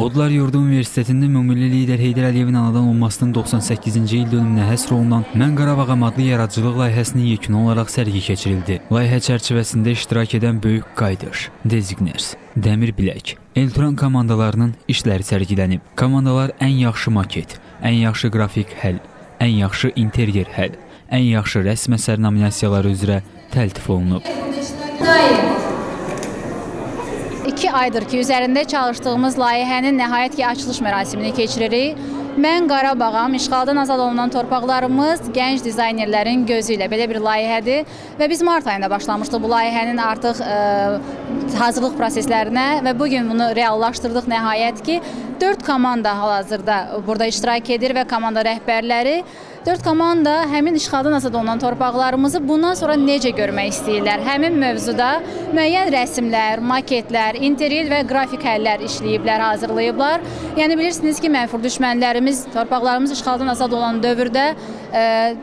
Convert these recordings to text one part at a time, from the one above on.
Odlar Yurdu Universitetində ümummilli lider Heydər Əliyevin anadan olmasının 98-ci il dönümünə həsr olunan Mən Qarabağam adlı yaradıcılıq layihəsinin yekunu olaraq sərgi keçirildi. Layihə çərçivəsində iştirak edən böyük qayıdış, Designers, Dəmir Bilək, Elturan komandalarının işləri sərgilənib. Komandalar ən yaxşı maket, ən yaxşı qrafik həll, ən yaxşı interyer həll, ən yaxşı rəsm əsər nominasiyaları üzrə təltif olunub. İki aydır ki, üzərində çalışdığımız layihənin nəhayət ki, açılış mərasimini keçiririk. Mən Qarabağam, işğaldan azad olunan torpaqlarımız gənc dizaynerlərin gözü ilə belə bir layihədir və biz mart ayında başlamışdıq bu layihənin artıq ə, hazırlıq proseslərinə və bu gün bunu reallaşdırdıq nəhayət ki, 4 komanda hal-hazırda burada iştirak edir və komanda rəhbərləri 4 komanda həmin işğaldan azad olunan torpaqlarımızı bundan sonra necə görmək istəyirlər? Həmin mövzuda müəyyən rəsmlər, maketlər, interyer və qrafik həllər işləyiblər, hazırlayıblar. Yəni bilirsiniz ki, mənfur düşmənlərimiz torpaqlarımız işğaldan azad olan dövrdə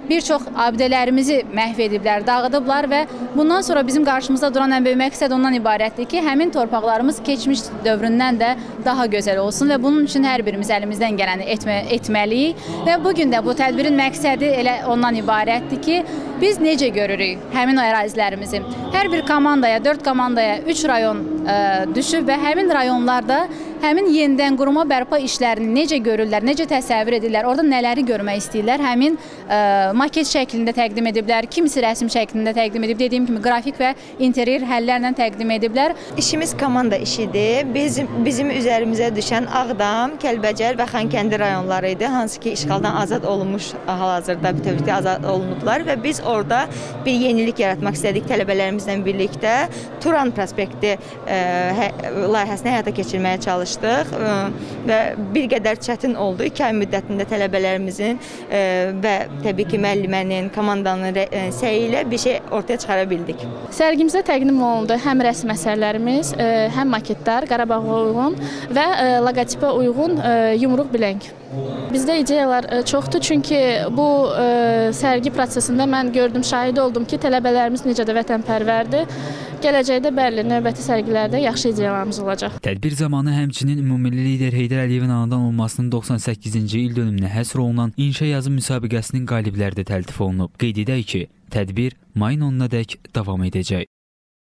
bir çox abidələrimizi məhv ediblər, dağıdıblar və bundan sonra bizim qarşımızda duran ən böyük məqsəd ondan ibarətdir ki, həmin torpaqlarımız keçmiş dövründən də daha gözəl olsun və bunun üçün hər birimiz əlimizdən gələni etmə, etməliyik və bu gün də bu tədbirin məqsədi elə ondan ibarətdir ki, biz necə görürük həmin o ərazilərimizi. Hər bir komandaya, 4 komandaya 3 rayon ə, düşüb və həmin rayonlarda həmin yenidən qurma bərpa işlərini necə görürlər, necə təsəvvür edirlər, orada nələri görmək istəyirlər, həmin ə, maket şəklində təqdim ediblər, kimisi rəsm şəklində təqdim edib, dediyim kimi qrafik və interyer həllərlə təqdim ediblər. İşimiz komanda işidir. Bizim bizim üzərimizə düşən Ağdam, Kəlbəcər və Xankəndi rayonları idi, hansı ki işğaldan azad olunmuş hal-hazırda bütövlükdə azad olunublar və biz orada bir yenilik yaratmaq istədik tələbələrimizlə birlikdə. Turan prospekti ə, hə, layihəsini həyata keçirməyə çalışdıq ə, və bir qədər çətin oldu. 2 ay müddətində tələbələrimizin və təbii ki müəllimənin, komandanın səyi ilə bir şey ortaya çıxara bildik. Sərgimizdə təqdim olundu həm rəsm əsərlərimiz, həm maketlər Qarabağa uyğun və loqotipə uyğun yumruq biləng. Bizdə ideyalar çoxdur çünki bu sərgi prosesində mən gördüm, şahid oldum ki, tələbələrimiz necə də vətənpərvərdir. Gələcəkdə bəli, növbəti sərgilərdə yaxşı ideyalarımız olacaq. Tədbir zamanı həmçinin ümummilli lider Heydər Əliyevin anadan olmasının 98-ci il dönümünə həsr olunan inşa yazı müsabiqəsinin qalibləri də təltif olunub. Qeyd edək ki, tədbir mayın 10-na dək davam edəcək.